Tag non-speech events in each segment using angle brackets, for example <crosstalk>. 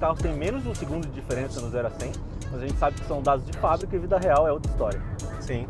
carros têm menos de um segundo de diferença no 0 a 100, mas a gente sabe que são dados de fábrica e vida real é outra história. Sim.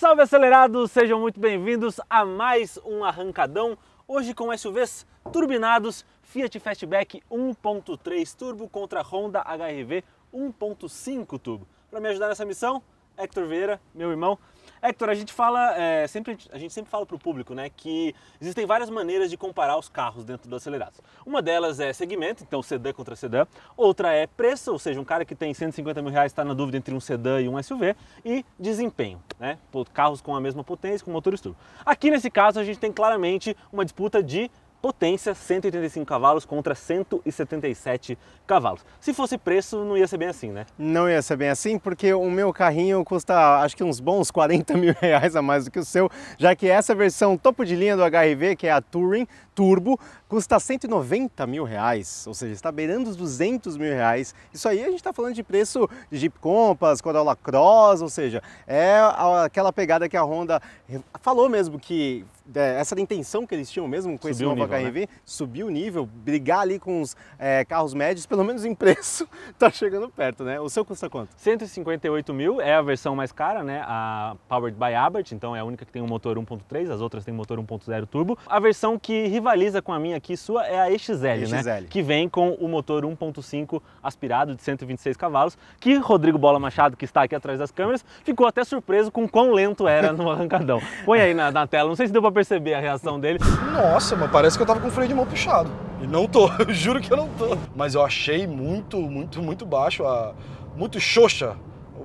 Salve acelerados, sejam muito bem-vindos a mais um arrancadão. Hoje com SUVs turbinados, Fiat Fastback 1.3 turbo contra Honda HR-V 1.5 turbo. Para me ajudar nessa missão, Hector Vieira, meu irmão. Hector, a gente fala, é, sempre, a gente sempre fala para o público né, que existem várias maneiras de comparar os carros dentro do Acelerados. Uma delas é segmento, então sedã contra sedã. Outra é preço, ou seja, um cara que tem 150 mil reais está na dúvida entre um sedã e um SUV. E desempenho, né? Carros com a mesma potência, com motores turbo. Aqui nesse caso a gente tem claramente uma disputa de potência 185 cavalos contra 177 cavalos. Se fosse preço, não ia ser bem assim, né? Não ia ser bem assim, porque o meu carrinho custa acho que uns bons 40 mil <laughs> reais a mais do que o seu, já que essa versão topo de linha do HRV, que é a Touring Turbo, custa 190 mil reais, ou seja, está beirando os 200 mil reais. Isso aí a gente está falando de preço de Jeep Compass, Corolla Cross, ou seja, é aquela pegada que a Honda falou mesmo que é, essa era a intenção que eles tinham mesmo com esse novo HRV, né? subir o nível, brigar ali com os é, carros médios, pelo menos em preço, <laughs> tá chegando perto, né? O seu custa quanto? 158 mil é a versão mais cara, né? A Powered by Abarth, então é a única que tem um motor 1.3, as outras têm motor 1.0 turbo. A versão que rivaliza com a minha aqui sua é a EXL, EXL. né? Que vem com o motor 1.5 aspirado de 126 cavalos, que Rodrigo Bola Machado, que está aqui atrás das câmeras, ficou até surpreso com quão lento era no <laughs> arrancadão. Põe aí na, na tela, não sei se deu pra perceber a reação dele. Nossa, mas parece que eu tava com o freio de mão puxado. E não tô, <laughs> eu juro que eu não tô. Mas eu achei muito, muito, muito baixo, a, muito xoxa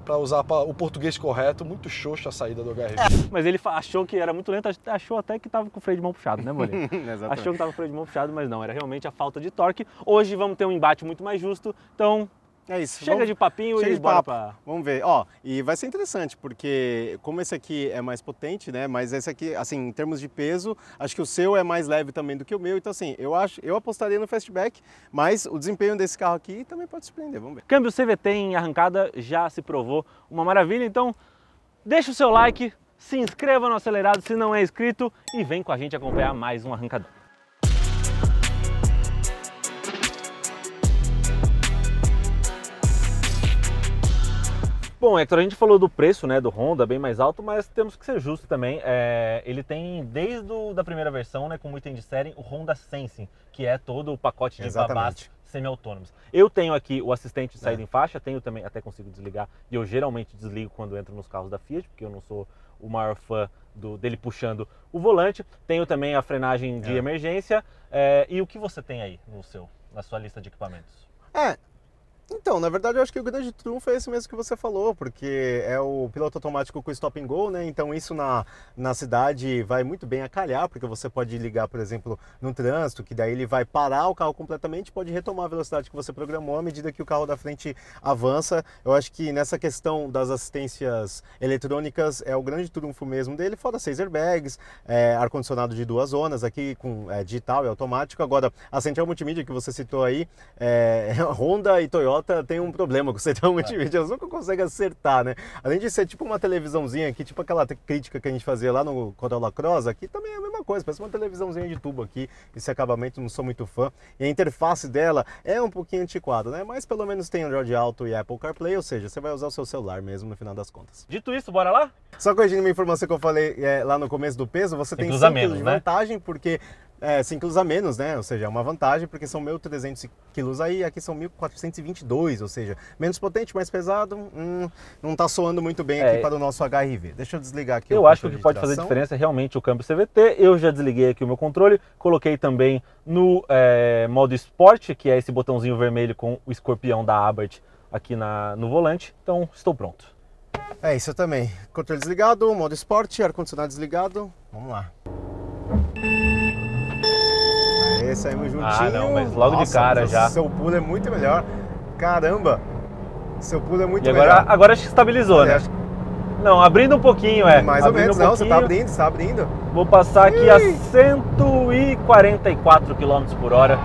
para usar o português correto, muito xoxa a saída do HRV. É, mas ele achou que era muito lento, achou até que estava com o freio de mão puxado, né, Bolinho? <laughs> achou que estava com o freio de mão puxado, mas não, era realmente a falta de torque. Hoje vamos ter um embate muito mais justo, então é isso. Chega Vamos... de papinho Chega e de papo. pra... Vamos ver. Ó, e vai ser interessante, porque como esse aqui é mais potente, né? Mas esse aqui, assim, em termos de peso, acho que o seu é mais leve também do que o meu. Então, assim, eu acho, eu apostaria no Fastback, mas o desempenho desse carro aqui também pode surpreender. Vamos ver. Câmbio CVT em arrancada já se provou uma maravilha, então deixa o seu like, se inscreva no Acelerado se não é inscrito e vem com a gente acompanhar mais um arrancador. Bom, Hector, a gente falou do preço né, do Honda, bem mais alto, mas temos que ser justo também. É, ele tem, desde a da primeira versão, né, com muito item de série, o Honda Sensing, que é todo o pacote de babás semi-autônomos. Eu tenho aqui o assistente de saída é. em faixa, tenho também, até consigo desligar, e eu geralmente desligo quando entro nos carros da Fiat, porque eu não sou o maior fã do, dele puxando o volante. Tenho também a frenagem de é. emergência. É, e o que você tem aí no seu, na sua lista de equipamentos? É, então, na verdade, eu acho que o grande trunfo é esse mesmo que você falou, porque é o piloto automático com stop and go, né? Então isso na, na cidade vai muito bem a calhar, porque você pode ligar, por exemplo, no trânsito, que daí ele vai parar o carro completamente, pode retomar a velocidade que você programou à medida que o carro da frente avança. Eu acho que nessa questão das assistências eletrônicas é o grande trunfo mesmo dele, fora seis airbags, é, ar-condicionado de duas zonas aqui com é, digital e automático. Agora, a central multimídia que você citou aí, é, <laughs> Honda e Toyota Toyota tem um problema com o central multimídia, eles nunca conseguem acertar, né? Além de ser tipo uma televisãozinha aqui, tipo aquela crítica que a gente fazia lá no Corolla Cross, aqui também é a mesma coisa, parece uma televisãozinha de tubo aqui, esse acabamento não sou muito fã. E a interface dela é um pouquinho antiquada, né? Mas pelo menos tem Android Auto e Apple CarPlay, ou seja, você vai usar o seu celular mesmo no final das contas. Dito isso, bora lá? Só corrigindo uma informação que eu falei é, lá no começo do peso, você tem, tem 5 menos, de né? vantagem, porque é, 5 quilos a menos, né? Ou seja, é uma vantagem, porque são 1.300 quilos aí, aqui são 1.422, ou seja, menos potente, mais pesado, hum, não está soando muito bem aqui é, para o nosso HRV. Deixa eu desligar aqui Eu acho que o que pode fazer diferença é realmente o câmbio CVT. Eu já desliguei aqui o meu controle, coloquei também no é, modo Sport, que é esse botãozinho vermelho com o escorpião da Abarth aqui na, no volante, então estou pronto. É isso também. Controle desligado, modo Sport, ar-condicionado desligado, vamos lá. Aí saímos juntinho. Ah, não, mas logo Nossa, de cara já. Seu pulo é muito melhor. Caramba! Seu pulo é muito e agora, melhor. Agora acho que estabilizou, Olha, né? Acho... Não, abrindo um pouquinho, é. Mais abrindo ou menos, um não, você tá abrindo, você tá abrindo. Vou passar aqui Ih. a 144 km por hora.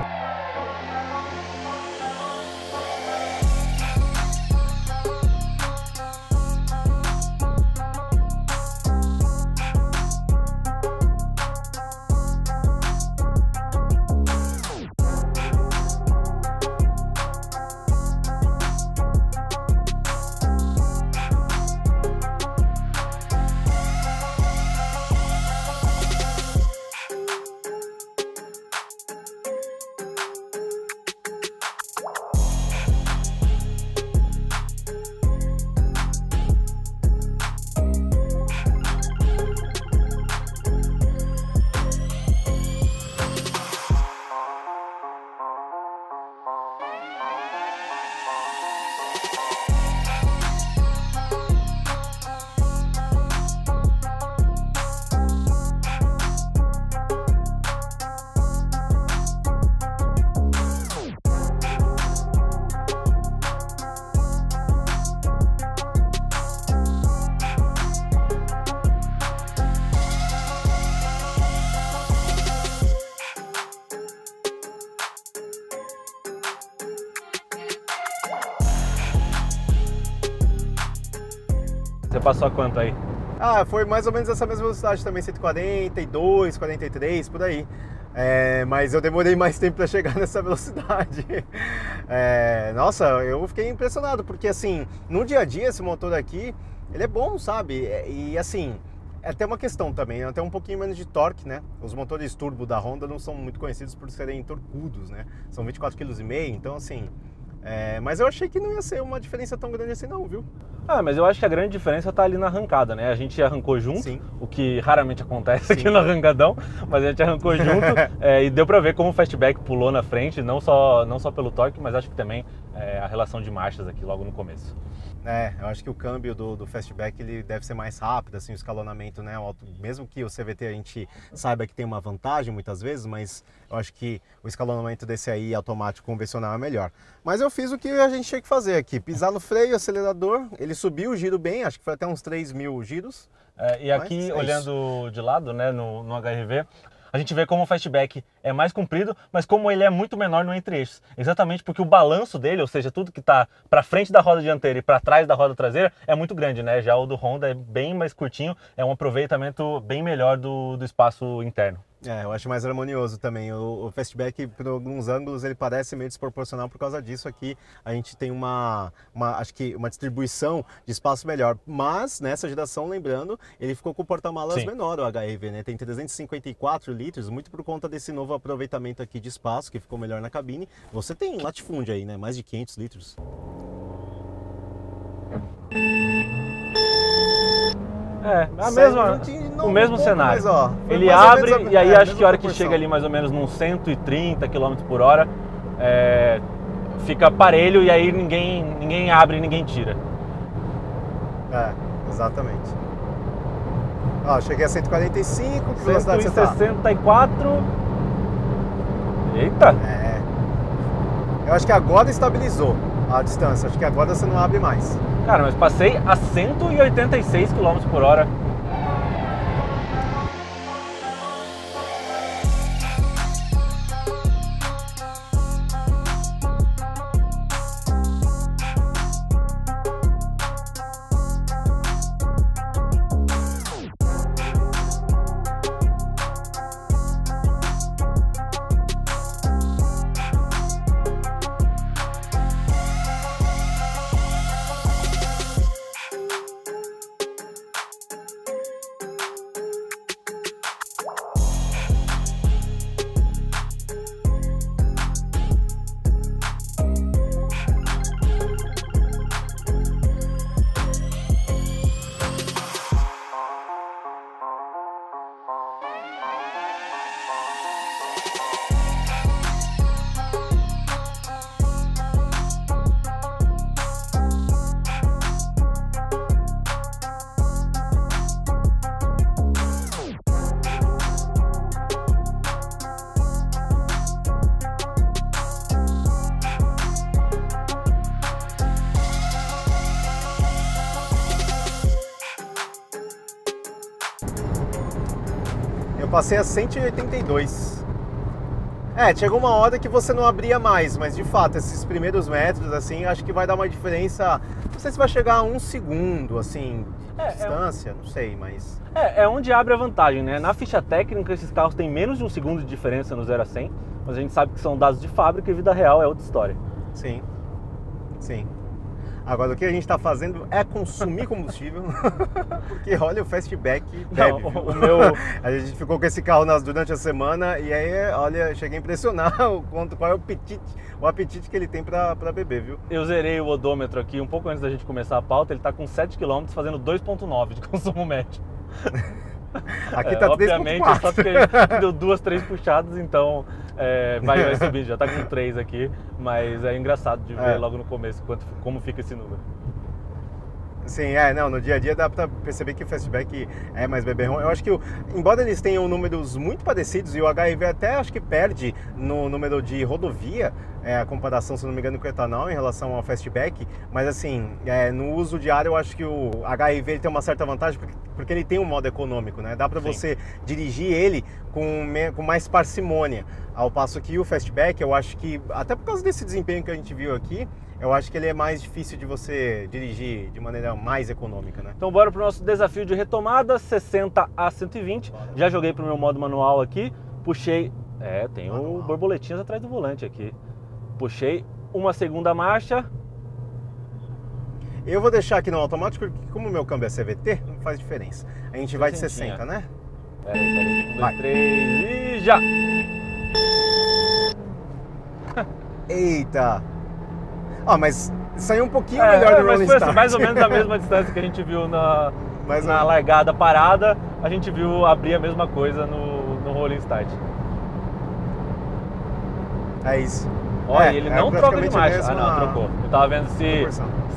Você passou quanto aí? Ah, foi mais ou menos essa mesma velocidade também, 142, 43, por aí. É, mas eu demorei mais tempo para chegar <laughs> nessa velocidade. É, nossa, eu fiquei impressionado, porque assim, no dia a dia esse motor aqui, ele é bom, sabe? E assim, é até uma questão também, até um pouquinho menos de torque, né? Os motores turbo da Honda não são muito conhecidos por serem torcudos, né? São 24,5 kg, então assim, é, mas eu achei que não ia ser uma diferença tão grande assim não, viu? Ah, mas eu acho que a grande diferença está ali na arrancada, né? A gente arrancou junto, Sim. o que raramente acontece Sim. aqui no arrancadão, mas a gente arrancou junto <laughs> é, e deu para ver como o fastback pulou na frente, não só, não só pelo torque, mas acho que também é, a relação de marchas aqui logo no começo. É, eu acho que o câmbio do, do fastback ele deve ser mais rápido, assim, o escalonamento, né? Mesmo que o CVT a gente saiba que tem uma vantagem muitas vezes, mas eu acho que o escalonamento desse aí automático convencional é melhor. Mas eu fiz o que a gente tinha que fazer aqui, pisar no freio, acelerador, ele subiu o giro bem, acho que foi até uns 3 mil giros. É, e aqui, é olhando de lado, né, no, no HRV, a gente vê como o fastback é mais comprido, mas como ele é muito menor no entre-eixos. Exatamente porque o balanço dele, ou seja, tudo que está para frente da roda dianteira e para trás da roda traseira, é muito grande, né? Já o do Honda é bem mais curtinho, é um aproveitamento bem melhor do, do espaço interno. É, eu acho mais harmonioso também. O, o fastback, por alguns ângulos, ele parece meio desproporcional por causa disso. Aqui a gente tem uma, uma acho que uma distribuição de espaço melhor. Mas nessa geração, lembrando, ele ficou com o porta-malas menor, o HRV, né? Tem 354 litros, muito por conta desse novo aproveitamento aqui de espaço que ficou melhor na cabine. Você tem latifúndio aí, né? Mais de 500 litros. É, a mesma, o mesmo um cenário. Mais, ó, ele abre a, e aí é, acho que a hora que chega ali mais ou menos num 130 km por hora, é, fica parelho e aí ninguém, ninguém abre ninguém tira. É, exatamente. Ó, cheguei a 145, que velocidade você tá? 164. Eita! É. Eu acho que agora estabilizou a distância, acho que agora você não abre mais. Cara, mas passei a 186 km por hora passei a 182. É, chegou uma hora que você não abria mais, mas de fato, esses primeiros metros, assim, acho que vai dar uma diferença. Não sei se vai chegar a um segundo, assim, de é, distância, é... não sei, mas. É, é onde abre a vantagem, né? Na ficha técnica, esses carros têm menos de um segundo de diferença no 0 a 100, mas a gente sabe que são dados de fábrica e vida real é outra história. Sim, sim. Agora, o que a gente está fazendo é consumir combustível, <laughs> porque olha o fastback bebe. Não, o meu... <laughs> a gente ficou com esse carro nas, durante a semana e aí, olha, cheguei a impressionar <laughs> o quanto, qual é o apetite, o apetite que ele tem para beber, viu? Eu zerei o odômetro aqui um pouco antes da gente começar a pauta, ele está com 7 km fazendo 2.9 de consumo médio. Aqui tá é, Obviamente, só porque deu duas, três puxadas, então é, vai, vai <laughs> subir. Já tá com três aqui, mas é engraçado de ver é. logo no começo quanto, como fica esse número. Sim, é, não, no dia a dia dá pra perceber que o fastback é mais beberrão. Eu acho que, embora eles tenham números muito parecidos, e o HRV até acho que perde no número de rodovia, é, a comparação, se não me engano, com o etanol em relação ao fastback, mas assim, é, no uso diário eu acho que o HRV tem uma certa vantagem, porque porque ele tem um modo econômico, né? Dá para você dirigir ele com, com mais parcimônia. Ao passo que o Fastback, eu acho que, até por causa desse desempenho que a gente viu aqui, eu acho que ele é mais difícil de você dirigir de maneira mais econômica, né? Então bora pro nosso desafio de retomada, 60 a 120. Bora. Já joguei pro meu modo manual aqui, puxei... É, tem o borboletinhas atrás do volante aqui. Puxei uma segunda marcha, eu vou deixar aqui no automático, porque como o meu câmbio é CVT, não faz diferença. A gente vai de 60, né? Peraí. Um, dois, três e já! Eita! Ó, ah, mas saiu um pouquinho é, melhor do Rolling mas foi Start. mais ou menos a mesma <laughs> distância que a gente viu na, na largada parada, a gente viu abrir a mesma coisa no, no Rolling Start. É isso. Olha, é, ele é não troca de marcha. Ah, não, trocou. Eu tava vendo se,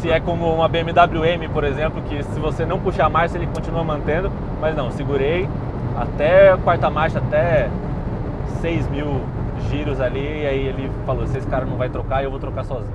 se é como uma BMW M, por exemplo, que se você não puxar a marcha, ele continua mantendo. Mas não, segurei até a quarta marcha, até 6 mil giros ali, e aí ele falou, se esse cara não vai trocar, eu vou trocar sozinho.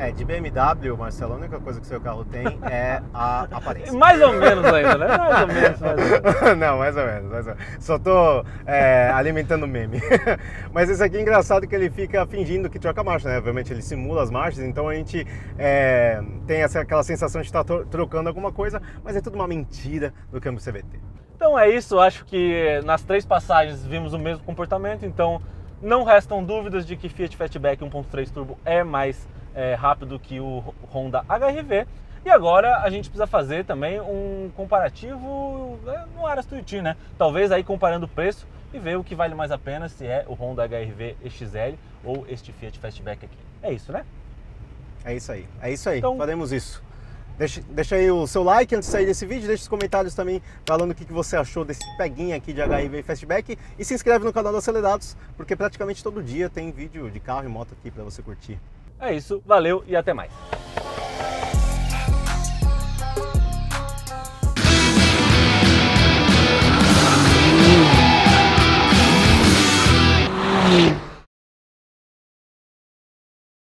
É, de BMW, Marcelo, a única coisa que seu carro tem é a aparência. Mais ou menos ainda, né? Mais ou menos. Mais ou menos. <laughs> Não, mais ou menos. Mais ou menos. Só tô é, alimentando meme. <laughs> Mas esse aqui é engraçado que ele fica fingindo que troca marcha, né? Obviamente ele simula as marchas, então a gente é, tem essa, aquela sensação de estar trocando alguma coisa, mas é tudo uma mentira do câmbio CVT. Então é isso, acho que nas três passagens vimos o mesmo comportamento, então não restam dúvidas de que Fiat Fatback 1.3 Turbo é mais é, rápido que o Honda HRV. E agora a gente precisa fazer também um comparativo é, no Aras Tuiuti, né? Talvez aí comparando o preço e ver o que vale mais a pena, se é o Honda HRV XL ou este Fiat Fastback aqui. É isso, né? É isso aí, é isso aí, então, faremos isso. Deixa, deixa aí o seu like antes de sair desse vídeo, deixa os comentários também falando o que você achou desse peguinha aqui de HRV Fastback e se inscreve no canal da Acelerados, porque praticamente todo dia tem vídeo de carro e moto aqui para você curtir. É isso, valeu e até mais. Yeah.